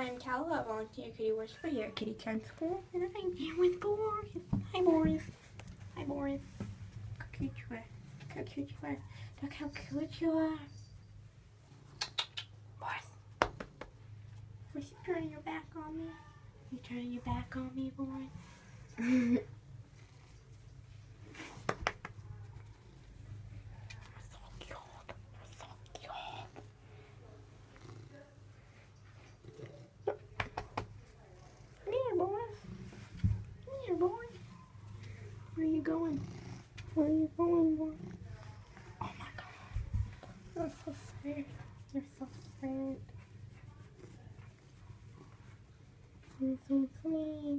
I'm Calla, volunteer kitty worshiper here at Kitty Charm School, and I'm here with Boris. Hi, Boris. Hi, Boris. How cute you are. Look how cute you are. Look how cute you are. Boris. Boris, you turning your back on me? You turning your back on me, Boris? so cute. So cute. Come here, boy. Come here, boy. Where are you going? Where are you going, boy? Oh my god. You're so sweet. You're so sweet. You're so sweet.